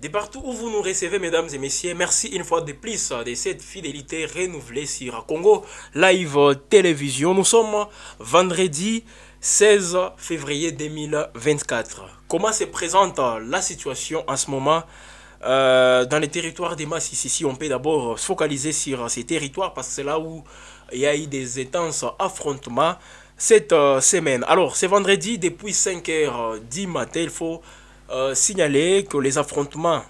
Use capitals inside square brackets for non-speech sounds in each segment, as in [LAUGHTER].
De partout où vous nous recevez, mesdames et messieurs, merci une fois de plus de cette fidélité renouvelée sur Congo Live Télévision. Nous sommes vendredi 16 février 2024. Comment se présente la situation en ce moment euh, dans les territoires des masses ici, on peut d'abord se focaliser sur ces territoires parce que c'est là où il y a eu des intenses affrontements cette euh, semaine. Alors, c'est vendredi depuis 5h10 matin. Il faut euh, signaler que les affrontements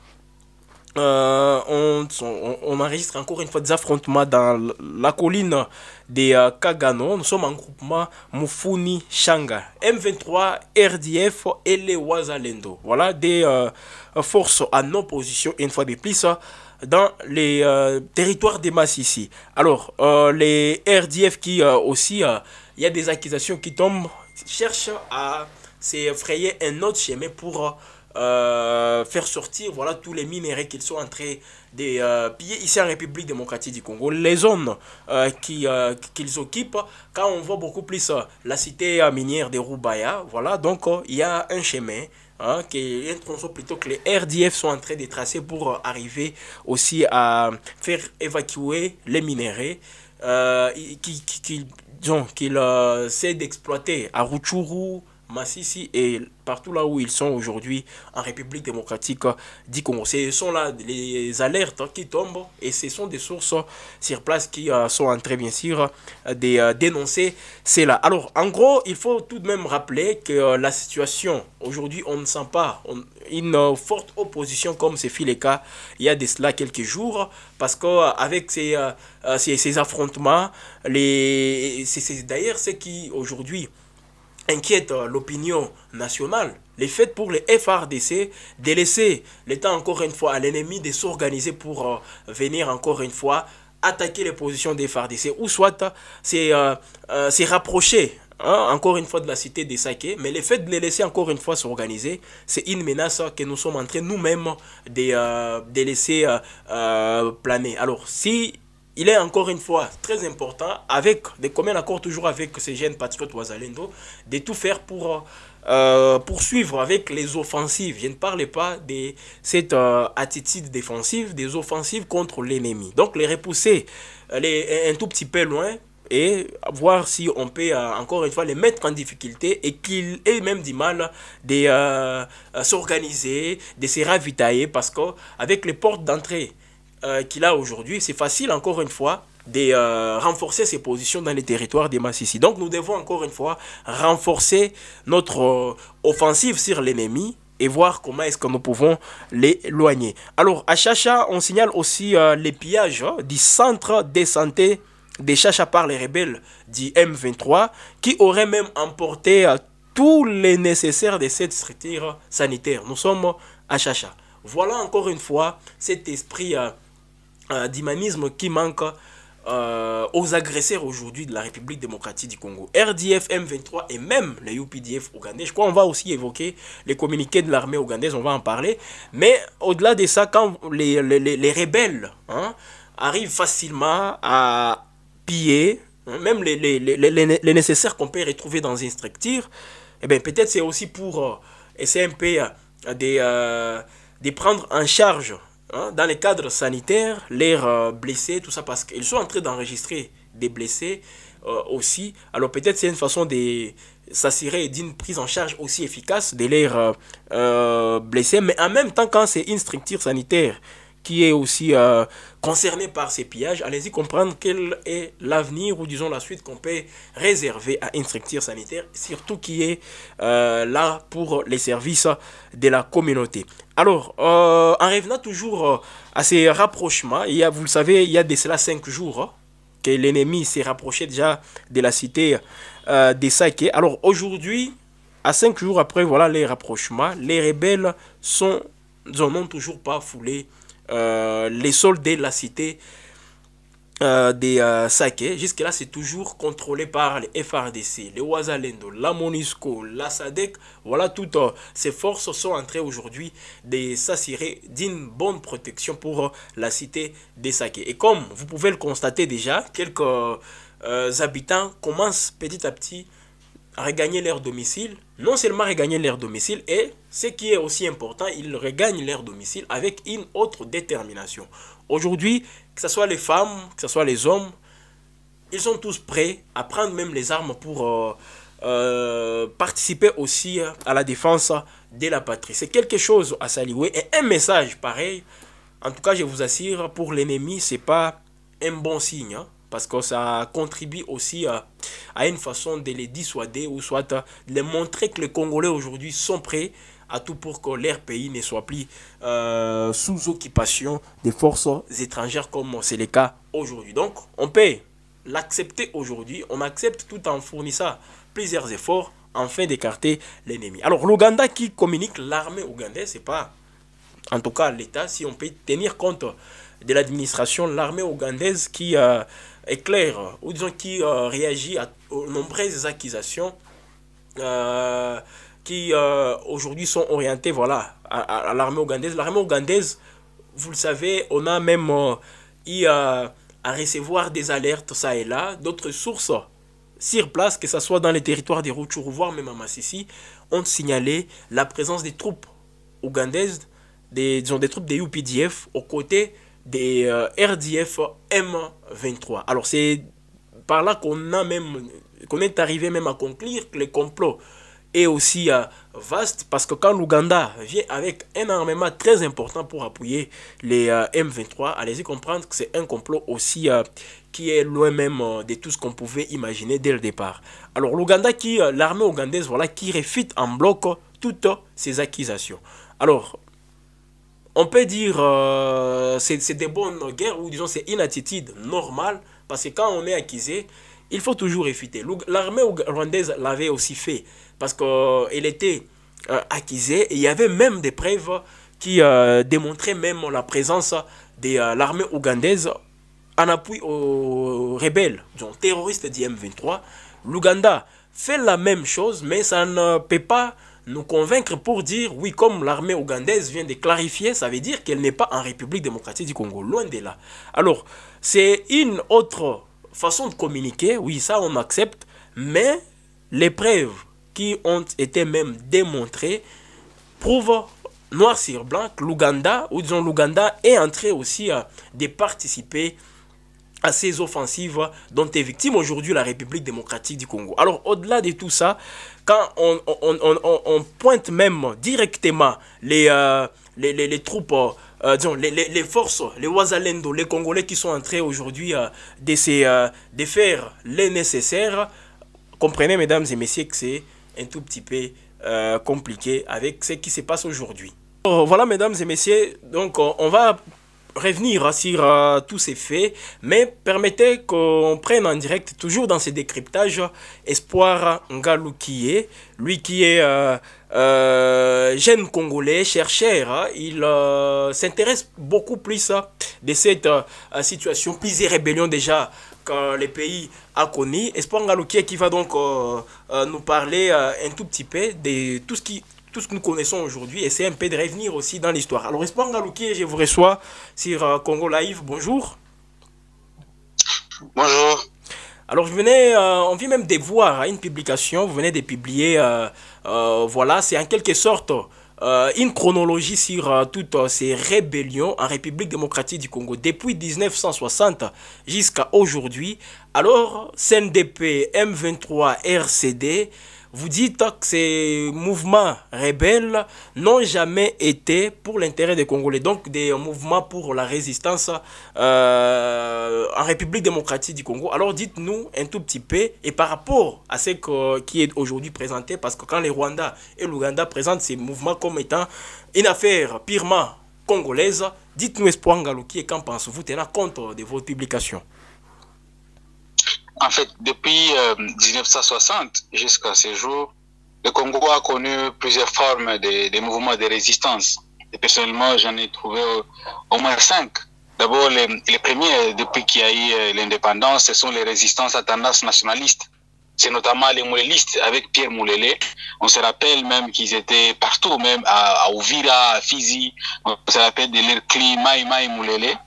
euh, on, enregistre encore une fois des affrontements dans la colline des Kagano. Nous sommes en groupement Mufuni Shanga, M23, RDF et les Wazalendo. Voilà des forces en opposition, une fois de plus, dans les territoires des masses ici. Alors, les RDF qui aussi il y a des accusations qui tombent, cherchent à s'effrayer un autre chemin pour euh, faire sortir voilà, tous les minéraux qu'ils sont en train de euh, piller ici en République démocratique du Congo. Les zones euh, qu'ils occupent, quand on voit beaucoup plus la cité minière de Rubaya, voilà, donc il y a un chemin. Hein, qui un tronçon plutôt que les RDF sont en train de tracer pour arriver aussi à faire évacuer les minéraux qui, qui, qui qu'il euh, essaie d'exploiter à Rutshuru, Massissi et partout là où ils sont aujourd'hui en République démocratique du Congo. Ce sont là les alertes qui tombent et ce sont des sources sur place qui euh, sont en train bien sûr de euh, dénoncer cela. Alors en gros, il faut tout de même rappeler que la situation aujourd'hui, on ne sent pas une forte opposition comme c'est fait le cas il y a de cela quelques jours parce qu'avec ces, ces, ces affrontements, c'est d'ailleurs ce qui aujourd'hui inquiète l'opinion nationale. Les faits pour les FRDC de laisser l'État encore une fois à l'ennemi de s'organiser pour euh, venir encore une fois attaquer les positions des FRDC ou soit c'est euh, euh, rapprocher hein, encore une fois de la cité des Saké, mais le fait de les laisser encore une fois s'organiser, c'est une menace que nous sommes en train nous-mêmes de, de, laisser planer. Alors si il est encore une fois très important, avec des communs accords toujours avec ces jeunes patriotes Ouazalendo, de tout faire pour euh, poursuivre avec les offensives. Je ne parle pas de cette euh, attitude défensive, des offensives contre l'ennemi. Donc les repousser les, un tout petit peu loin et voir si on peut euh, encore une fois les mettre en difficulté et qu'ils aient même du mal de s'organiser, de se ravitailler parce qu'avec les portes d'entrée euh, qu'il a aujourd'hui, c'est facile encore une fois de euh, renforcer ses positions dans les territoires des Massissi. Donc nous devons encore une fois renforcer notre euh, offensive sur l'ennemi et voir comment est-ce que nous pouvons l'éloigner. Alors à Chacha, on signale aussi les pillages hein, du centre de santé des Chacha par les rebelles du M23 qui auraient même emporté tous les nécessaires de cette structure sanitaire. Nous sommes à Chacha. Voilà encore une fois cet esprit d'humanisme qui manque euh, aux agresseurs aujourd'hui de la République démocratique du Congo. RDF, M23 et même les UPDF ougandais. Je crois qu'on va aussi évoquer les communiqués de l'armée ougandaise, on va en parler. Mais au-delà de ça, quand les, les, les rebelles hein, arrivent facilement à piller, hein, même les, les, nécessaires qu'on peut retrouver dans une structure, eh bien peut-être c'est aussi pour euh, essayer un peu de, de prendre en charge Hein, dans les cadres sanitaires, les euh, blessés, tout ça, parce qu'ils sont en train d'enregistrer des blessés euh, aussi. Alors peut-être c'est une façon de s'assurer d'une prise en charge aussi efficace de les euh, blessés, mais en même temps, quand c'est une structure sanitaire qui est aussi euh, concerné par ces pillages, allez-y comprendre quel est l'avenir ou disons la suite qu'on peut réserver à une sanitaire, surtout qui est euh, là pour les services de la communauté. Alors, euh, en revenant toujours à ces rapprochements, il y a, vous le savez, il y a de cela cinq jours hein, que l'ennemi s'est rapproché déjà de la cité des Saké. Alors aujourd'hui, à cinq jours après voilà les rapprochements, les rebelles sont, n'ont toujours pas foulé les soldats de la cité euh, des euh, Jusque-là, c'est toujours contrôlé par les FRDC, les Ouazalendo, la MONUSCO, la SADEC. Voilà, toutes euh, ces forces sont en train aujourd'hui de s'assurer d'une bonne protection pour la cité des Saké. Et comme vous pouvez le constater déjà, quelques habitants commencent petit à petit regagner leur domicile, non seulement regagner leur domicile, et ce qui est aussi important, ils regagnent leur domicile avec une autre détermination. Aujourd'hui, que ce soit les femmes, que ce soit les hommes, ils sont tous prêts à prendre même les armes pour euh, euh, participer aussi à la défense de la patrie. C'est quelque chose à saluer et un message pareil. En tout cas, je vous assure, pour l'ennemi, c'est pas un bon signe. Hein, parce que ça contribue aussi à, à, une façon de les dissuader ou soit de les montrer que les Congolais aujourd'hui sont prêts à tout pour que leur pays ne soit plus euh, sous occupation des forces étrangères comme c'est le cas aujourd'hui. Donc, on peut l'accepter aujourd'hui, on accepte tout en fournissant plusieurs efforts afin d'écarter l'ennemi. Alors l'Ouganda qui communique l'armée ougandaise, c'est pas en tout cas l'État, si on peut tenir compte de l'administration, l'armée ougandaise qui euh, éclaire, ou disons qui euh, réagit à, aux nombreuses accusations euh, qui euh, aujourd'hui sont orientées voilà, à, l'armée ougandaise. L'armée ougandaise, vous le savez, on a même eu à recevoir des alertes ça et là, d'autres sources sur place, que ce soit dans les territoires des Rutshuru, voire même à Massissi, ont signalé la présence des troupes ougandaises, disons, des troupes des UPDF aux côtés des euh, RDF M23. Alors c'est par là qu'on a même qu'on est arrivé même à conclure que le complot est aussi euh, vaste parce que quand l'Ouganda vient avec un armement très important pour appuyer les euh, M23, allez-y comprendre que c'est un complot aussi qui est loin même de tout ce qu'on pouvait imaginer dès le départ. Alors l'Ouganda qui, l'armée ougandaise, voilà, qui réfute en bloc toutes ces accusations. Alors, on peut dire euh, c'est des bonnes guerres ou disons c'est une attitude normale parce que quand on est accusé, il faut toujours réfuter. L'armée rwandaise l'avait aussi fait parce qu'elle était euh, et il y avait même des preuves qui euh, démontraient même la présence de euh, l'armée ougandaise en appui aux rebelles, disons, terroristes du M23. L'Ouganda fait la même chose, mais ça ne peut pas nous convaincre pour dire oui, comme l'armée ougandaise vient de clarifier, ça veut dire qu'elle n'est pas en République démocratique du Congo, loin de là. Alors, c'est une autre façon de communiquer, oui, ça on accepte, mais les preuves qui ont été même démontrées prouvent noir sur blanc que l'Ouganda, ou disons l'Ouganda, est entré aussi à de participer à ces offensives dont est victime aujourd'hui la République démocratique du Congo. Alors au-delà de tout ça, quand on, pointe même directement les, euh, les, les, troupes, euh, disons, les, forces, les Wazalendo, les Congolais qui sont entrés aujourd'hui euh, de, de faire les nécessaires, comprenez mesdames et messieurs que c'est un tout petit peu compliqué avec ce qui se passe aujourd'hui. Voilà mesdames et messieurs, donc on va revenir sur tous ces faits, mais permettez qu'on prenne en direct, toujours dans ces décryptages, Espoir Ngaloukié, lui qui est euh, euh, jeune congolais, chercheur, hein, il euh, s'intéresse beaucoup plus de cette situation, plus des rébellions déjà que les pays a connu. Espoir Ngaloukié qui va donc nous parler un tout petit peu de tout ce qui tout ce que nous connaissons aujourd'hui et c'est un peu de revenir aussi dans l'histoire. Alors, Espoir Ngalouki, je vous reçois sur euh, Congo Live. Bonjour. Bonjour. Alors, je venais, euh, on vient même de voir hein, une publication, vous venez de publier, euh, euh voilà, c'est en quelque sorte une chronologie sur toutes ces rébellions en République démocratique du Congo depuis 1960 jusqu'à aujourd'hui. Alors, CNDP, M23, RCD, vous dites que ces mouvements rebelles n'ont jamais été pour l'intérêt des Congolais, donc des mouvements pour la résistance euh, en République démocratique du Congo. Alors dites-nous un tout petit peu, et par rapport à ce que, qui est aujourd'hui présenté, parce que quand les Rwandais et l'Ouganda présentent ces mouvements comme étant une affaire purement congolaise, dites-nous Espoir Ngalouki et qu'en pensez-vous compte de vos publications? En fait, depuis euh, 1960 jusqu'à ce jour, le Congo a connu plusieurs formes de, de mouvements de résistance. Et personnellement, j'en ai trouvé au, au, moins cinq. D'abord, les, les, premiers, depuis qu'il y a eu l'indépendance, ce sont les résistances à tendance nationaliste. C'est notamment les moulelistes avec Pierre Moulele. On se rappelle même qu'ils étaient partout, même à, à Ouvira, à Fizi. On se rappelle de l'Erkli, Maï Maï Moulele.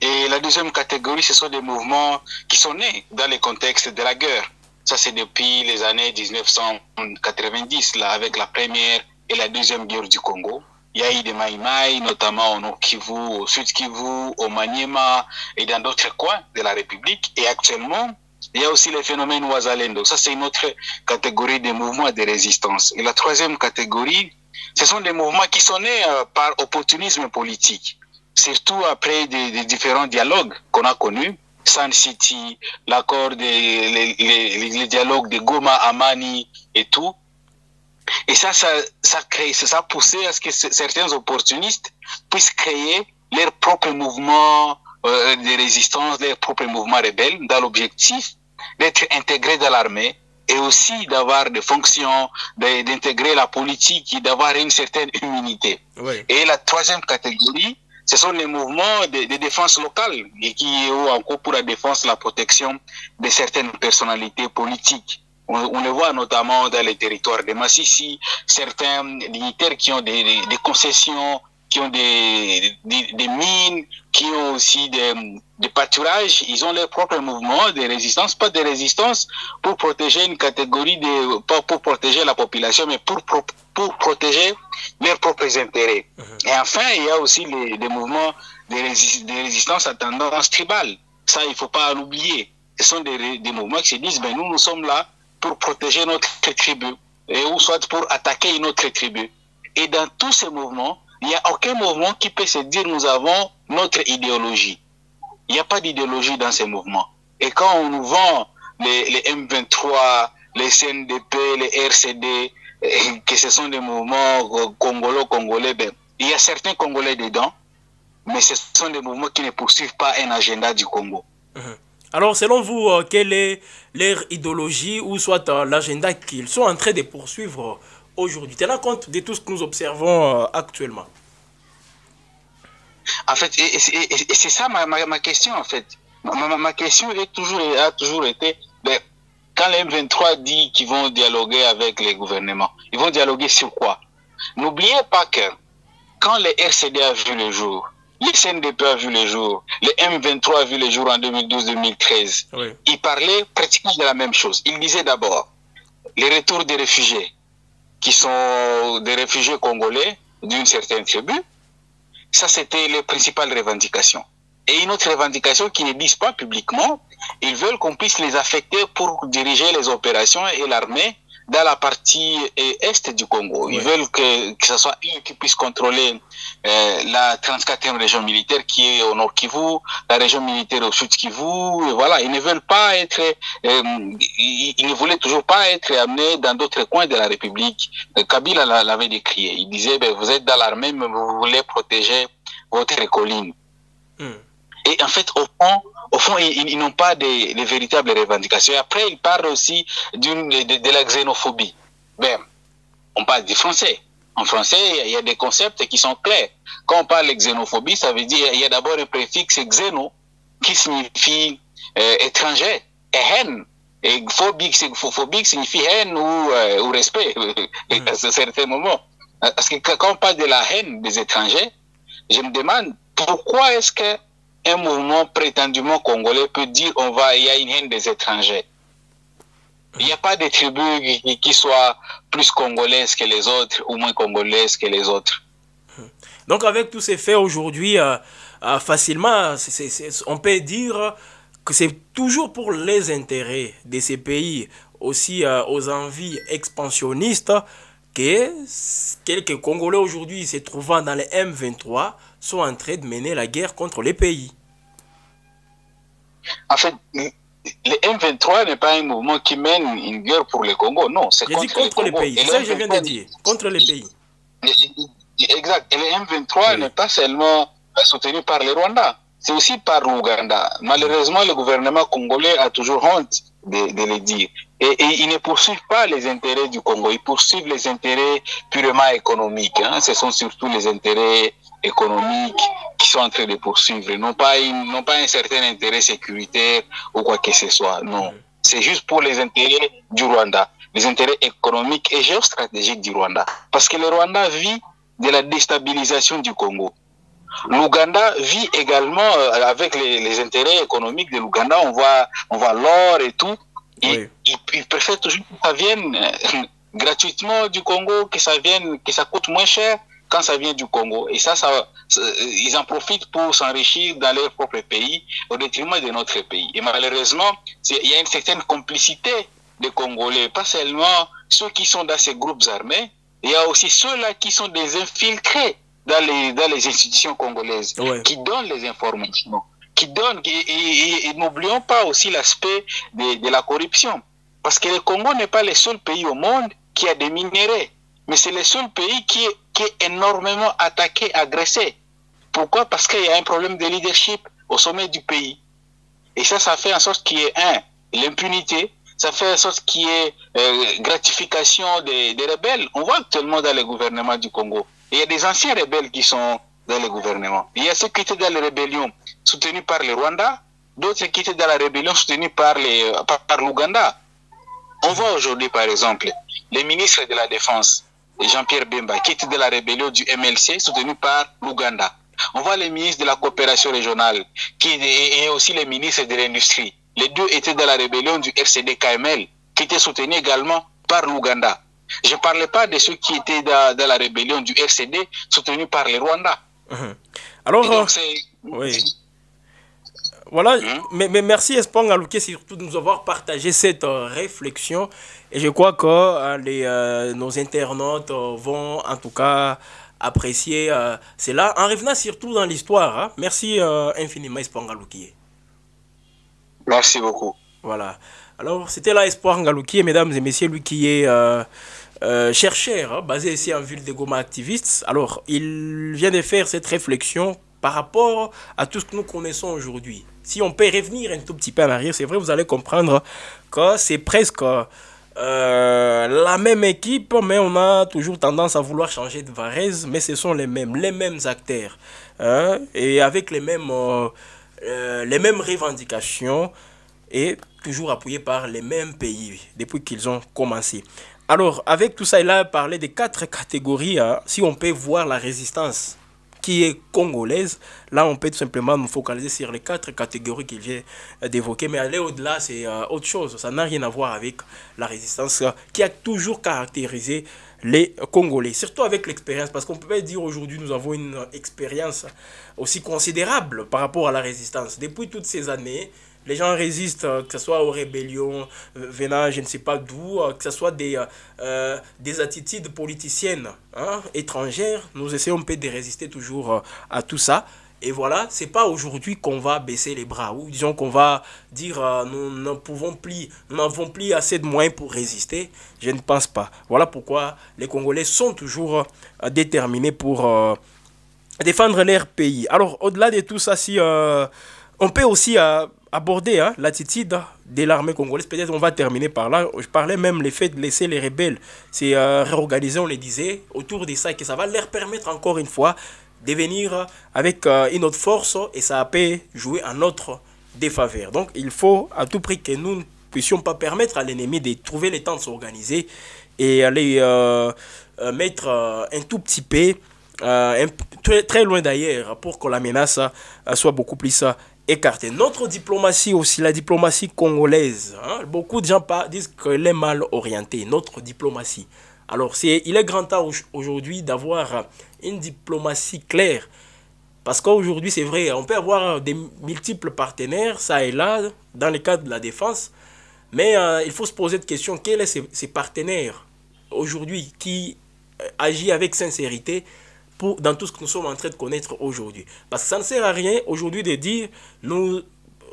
Et la deuxième catégorie, ce sont des mouvements qui sont nés dans le contexte de la guerre. Ça, c'est depuis les années 1990, là, avec la première et la deuxième guerre du Congo. Il y a eu des Maïmaï, notamment au Nord Kivu, au Sud Kivu, au Maniema et dans d'autres coins de la République. Et actuellement, il y a aussi les phénomènes Ouazalendo. Ça, c'est une autre catégorie de mouvements de résistance. Et la troisième catégorie, ce sont des mouvements qui sont nés euh, par opportunisme politique, surtout après des, des différents dialogues qu'on a connus. San City, l'accord des les, les, les dialogues de Goma, Amani et tout. Et ça, ça, ça crée, ça a poussé à ce que certains opportunistes puissent créer leur propre mouvement euh, de résistance, leur propre mouvement rebelle, dans l'objectif d'être intégrés dans l'armée et aussi d'avoir des fonctions, d'intégrer la politique et d'avoir une certaine immunité. Oui. Et la troisième catégorie, ce sont les mouvements de, défense locale et qui ont encore pour la défense, la protection de certaines personnalités politiques. On, on le voit notamment dans les territoires de Massissi, certains dignitaires qui ont des, des, des concessions, qui ont des, des, des, mines, qui ont aussi des, des pâturages, ils ont leur propre mouvement de résistance, pas de résistance pour protéger une catégorie de, pas pour protéger la population, mais pour, pour, pour protéger leurs propres intérêts. Mhm. Et enfin, il y a aussi les, des mouvements de, résis- de résistance à tendance tribale. Ça, il faut pas l'oublier. Ce sont des, des mouvements qui se disent, ben, nous, nous sommes là pour protéger notre tribu, et, ou soit pour attaquer une autre tribu. Et dans tous ces mouvements, il n'y a aucun mouvement qui peut se dire, nous avons notre idéologie. Il n'y a pas d'idéologie dans ces mouvements. Et quand on nous vend les, les M23, les CNDP, les RCD, eh, que ce sont des mouvements euh, congolo-congolais, ben, il y a certains Congolais dedans, mais ce sont des mouvements qui ne poursuivent pas un agenda du Congo. Alors, selon vous, euh, quelle est leur idéologie ou soit euh, l'agenda qu'ils sont en train de poursuivre aujourd'hui Tenant compte de tout ce que nous observons euh, actuellement. En fait, et, et- et- et c'est ça ma, ma, ma question, en fait. Ma, ma- ma question est toujours, a toujours été, ben, quand les M23 dit qu'ils vont dialoguer avec les gouvernements, ils vont dialoguer sur quoi? N'oubliez pas que quand les RCD a vu le jour, les CNDP a vu le jour, les M23 a vu le jour en 2012-2013, Oui. ils parlaient pratiquement de la même chose. Ils disaient d'abord les retours des réfugiés, qui sont des réfugiés congolais d'une certaine tribu, ça, c'était les principales revendications. Et une autre revendication qu'ils ne disent pas publiquement, ils veulent qu'on puisse les affecter pour diriger les opérations et l'armée dans la partie euh, est du Congo. Ils veulent que, que ce soit eux qui puissent contrôler euh, la 34e région militaire qui est au nord Kivu, la région militaire au sud Kivu. Et voilà, ils ne veulent pas être, euh, ils, ils ne voulaient toujours pas être amenés dans d'autres coins de la République. Kabila l'a- l'avait décrié. Il disait, ben, vous êtes dans l'armée, mais vous voulez protéger votre colline. Hmm. Et en fait, au fond, au fond, ils, ils- n'ont pas de, de véritables revendications. Et après, ils parlent aussi d'une de, de- de la xénophobie. Ben, on parle du français. En français, il y a- il y, a des concepts qui sont clairs. Quand on parle de xénophobie, ça veut dire il y a d'abord un préfixe xéno qui signifie euh, étranger et haine. Et phobique, c'est- phobique signifie haine ou, euh, ou respect [LAUGHS] à certains moments. Parce que quand on parle de la haine des étrangers, je me demande pourquoi est-ce que un mouvement prétendument congolais peut dire on va, il y a une haine des étrangers. Il n'y a pas de tribu qui, qui soit plus congolaise que les autres ou moins congolaise que les autres. Donc, avec tous ces faits aujourd'hui, euh, euh, facilement, on peut dire que c'est toujours pour les intérêts de ces pays, aussi euh, aux envies expansionnistes, que quelques Congolais aujourd'hui se trouvant dans les M23 sont en train de mener la guerre contre les pays. En fait, le M23 n'est pas un mouvement qui mène une guerre pour le Congo, non, c'est contre, contre les pays, c'est ça que je viens de M23 dire, contre les pays. Exact. Et le M23 Oui. n'est pas seulement soutenu par le Rwanda, c'est aussi par l'Ouganda. Malheureusement, le gouvernement congolais a toujours honte de, de le dire. Et, et ils ne poursuivent pas les intérêts du Congo, ils poursuivent les intérêts purement économiques. Hein. Ce sont surtout les intérêts économiques qui sont en train de poursuivre, non pas, une, non pas un certain intérêt sécuritaire ou quoi que ce soit. Non, c'est juste pour les intérêts du Rwanda, les intérêts économiques et géostratégiques du Rwanda. Parce que le Rwanda vit de la déstabilisation du Congo. L'Ouganda vit également euh, avec les, les intérêts économiques de l'Ouganda. On voit, on voit l'or et tout. Et ils, préfèrent toujours que ça vienne [LAUGHS] gratuitement du Congo, que ça vienne, que ça coûte moins cher quand ça vient du Congo. Et ça, ça, ils en profitent pour s'enrichir dans leur propre pays au détriment de notre pays. Et malheureusement, il y a une certaine complicité des Congolais, pas seulement ceux qui sont dans ces groupes armés, il y a aussi ceux-là qui sont des infiltrés dans les, dans les institutions congolaises, qui donnent les informations, qui donnent, et, n'oublions pas aussi l'aspect de, de la corruption. Parce que le Congo n'est pas le seul pays au monde qui a des minéraux, mais c'est le seul pays qui est, qui est énormément attaqué, agressé. Pourquoi? Parce qu'il y a un problème de leadership au sommet du pays. Et ça, ça fait en sorte qu'il y ait, un, l'impunité, ça fait en sorte qu'il y ait euh, gratification des, des, rebelles. On voit actuellement dans le gouvernement du Congo, il y a des anciens rebelles qui sont dans le gouvernement. Il y a ceux qui étaient dans la rébellion soutenus par le Rwanda, d'autres qui étaient dans la rébellion soutenus par, par, l'Ouganda. On voit aujourd'hui, par exemple, les ministres de la Défense, Jean-Pierre Bemba, qui était de la rébellion du MLC, soutenu par l'Ouganda. On voit les ministres de la coopération régionale, qui et aussi les ministres de l'industrie. Les deux étaient de la rébellion du RCD-KML, qui était soutenu également par l'Ouganda. Je ne parlais pas de ceux qui étaient dans, la rébellion du RCD, soutenu par le Rwanda. Alors, euh, oui. Voilà, hein? mais, merci Espoir Ngalouké surtout de nous avoir partagé cette euh, réflexion. Et je crois que euh, les, euh, nos internautes vont en tout cas apprécier cela en revenant surtout dans l'histoire. Hein. Merci infiniment Espoir Ngalouké. Merci beaucoup. Voilà. Alors, c'était là Espoir Ngalouké, mesdames et messieurs, lui qui est chercheur, hein, basé ici en ville de Goma activiste. Alors, il vient de faire cette réflexion par rapport à tout ce que nous connaissons aujourd'hui. Si on peut revenir un tout petit peu en arrière, c'est vrai, vous allez comprendre que c'est presque euh, la même équipe, mais on a toujours tendance à vouloir changer de Varese, mais ce sont les mêmes, les mêmes acteurs, hein, et avec les mêmes, euh, euh, les mêmes revendications, et toujours appuyés par les mêmes pays, depuis qu'ils ont commencé. Alors, avec tout ça, il a parlé des quatre catégories, hein, si on peut voir la résistance qui est congolaise. Là, on peut tout simplement nous focaliser sur les quatre catégories qu'il vient d'évoquer. Mais aller au-delà, c'est euh, autre chose. Ça n'a rien à voir avec la résistance euh, qui a toujours caractérisé les Congolais, surtout avec l'expérience, parce qu'on peut pas dire aujourd'hui nous avons une expérience aussi considérable par rapport à la résistance. Depuis toutes ces années, les gens résistent, euh, que ce soit aux rébellions euh, venant je ne sais pas d'où, euh, que ce soit des, des attitudes politiciennes hein, étrangères. Nous essayons peut de résister toujours à tout ça. Et voilà, c'est pas aujourd'hui qu'on va baisser les bras ou disons qu'on va dire nous ne pouvons plus, nous n'avons plus assez de moyens pour résister. Je ne pense pas. Voilà pourquoi les Congolais sont toujours déterminés pour défendre leur pays. Alors au-delà de tout ça, si on peut aussi aborder hein, l'attitude de l'armée congolaise. Peut-être on va terminer par là. Je parlais même le fait de laisser les rebelles euh, réorganiser, on les disait, autour de ça, que ça va leur permettre encore une fois de venir avec euh, une autre force et ça peut jouer en notre défaveur. Donc il faut à tout prix que nous ne puissions pas permettre à l'ennemi de trouver le temps de s'organiser et aller euh, mettre un tout petit peu, très, loin d'ailleurs, pour que la menace soit beaucoup plus écarté. Notre diplomatie aussi, la diplomatie congolaise, hein, beaucoup de gens disent qu'elle est mal orientée, notre diplomatie. Alors, c'est, il est grand temps aujourd'hui d'avoir une diplomatie claire. Parce qu'aujourd'hui, c'est vrai, on peut avoir des multiples partenaires, ça et là, dans le cadre de la défense. Mais euh, il faut se poser de question, quels sont ces, partenaires aujourd'hui qui euh, agissent avec sincérité dans tout ce que nous sommes en train de connaître aujourd'hui? Parce que ça ne sert à rien aujourd'hui de dire nous,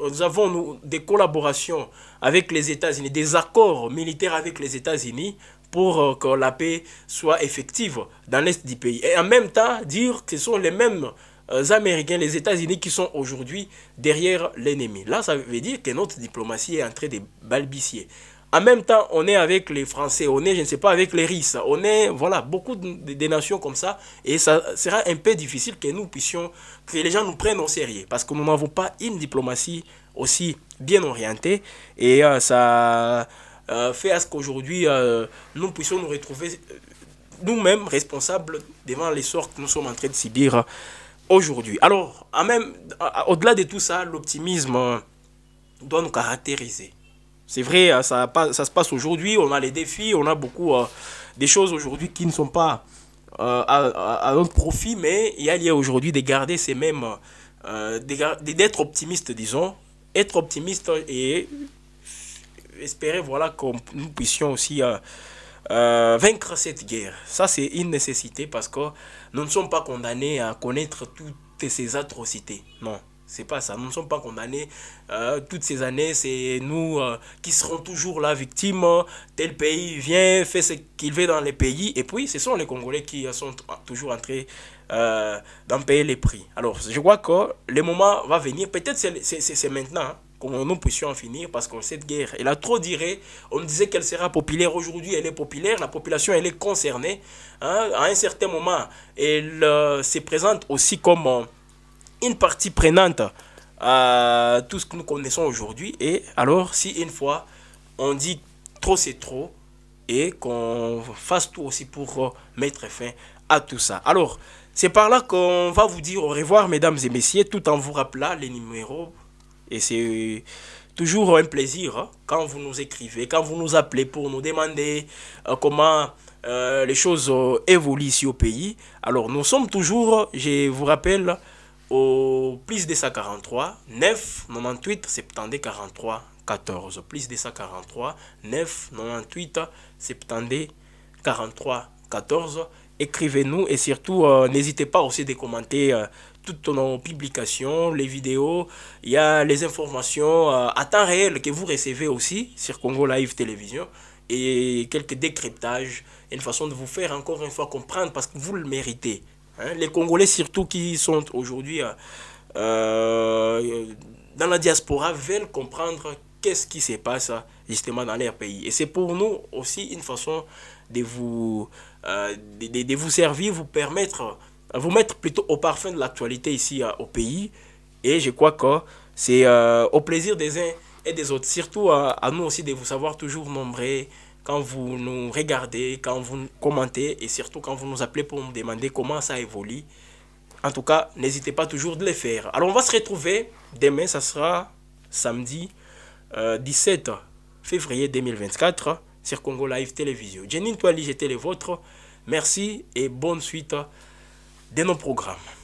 nous avons nous, des collaborations avec les États-Unis, des accords militaires avec les États-Unis pour euh, que la paix soit effective dans l'Est du pays. Et en même temps, dire que ce sont les mêmes euh, Américains, les États-Unis qui sont aujourd'hui derrière l'ennemi. Là, ça veut dire que notre diplomatie est en train de balbutier. En même temps, on est avec les Français, on est, je ne sais pas, avec les Russes, on est, voilà, beaucoup de, nations comme ça. Et ça sera un peu difficile que nous puissions, que les gens nous prennent au sérieux. Parce que nous n'avons pas une diplomatie aussi bien orientée. Et euh, ça fait à ce qu'aujourd'hui, euh, nous puissions nous retrouver nous-mêmes responsables devant les sorts que nous sommes en train de subir aujourd'hui. Alors, au-delà de tout ça, l'optimisme doit nous caractériser. C'est vrai, ça, ça, se passe aujourd'hui, on a les défis, on a beaucoup euh, des choses aujourd'hui qui ne sont pas euh, à, notre profit, mais il y a lieu aujourd'hui de garder ces mêmes, euh, d'être optimiste, disons, être optimiste et espérer voilà, que nous puissions aussi vaincre cette guerre. Ça, c'est une nécessité parce que nous ne sommes pas condamnés à connaître toutes ces atrocités. Non. C'est pas ça. Nous ne sommes pas condamnés euh, toutes ces années. C'est nous euh, qui serons toujours la victime. Tel pays vient, fait ce qu'il veut dans les pays. Et puis, ce sont les Congolais qui sont toujours entrés euh, d'en payer les prix. Alors, je crois que le moment va venir. Peut-être c'est maintenant hein, que nous puissions en finir parce que cette guerre, elle a trop duré. On disait qu'elle sera populaire. Aujourd'hui, elle est populaire. La population, elle est concernée. Hein. À un certain moment, elle se présente aussi comme une partie prenante à tout ce que nous connaissons aujourd'hui. Et alors, si une fois on dit trop c'est trop, et qu'on fasse tout aussi pour euh, mettre fin à tout ça. Alors, c'est par là qu'on va vous dire au revoir, mesdames et messieurs, tout en vous rappelant les numéros. Et c'est toujours un plaisir hein, quand vous nous écrivez, quand vous nous appelez pour nous demander euh, comment euh, les choses évoluent ici au pays. Alors, nous sommes toujours, je vous rappelle, au plus de 143 9 98 70 43 14 plus de 143 9 98 70 43 14 écrivez-nous et surtout euh, n'hésitez pas aussi de commenter euh, toutes nos publications, les vidéos, il y a les informations euh, à temps réel que vous recevez aussi sur Congo Live Télévision et quelques décryptages, une façon de vous faire encore une fois comprendre parce que vous le méritez. Hein, les Congolais surtout qui sont aujourd'hui euh, euh, dans la diaspora veulent comprendre qu'est-ce qui se passe justement dans leur pays. Et c'est pour nous aussi une façon de vous, de, vous servir, vous permettre, vous mettre plutôt au parfum de l'actualité ici au pays. Et je crois que c'est au plaisir des uns et des autres, surtout à nous aussi de vous savoir toujours nombreux quand vous nous regardez, quand vous commentez et surtout quand vous nous appelez pour nous demander comment ça évolue. En tout cas, n'hésitez pas toujours de le faire. Alors, on va se retrouver demain, ça sera samedi 17 euh, février 2024 sur Congo Live Télévision. Jenny Toali, j'étais les vôtres. Merci et bonne suite de nos programmes.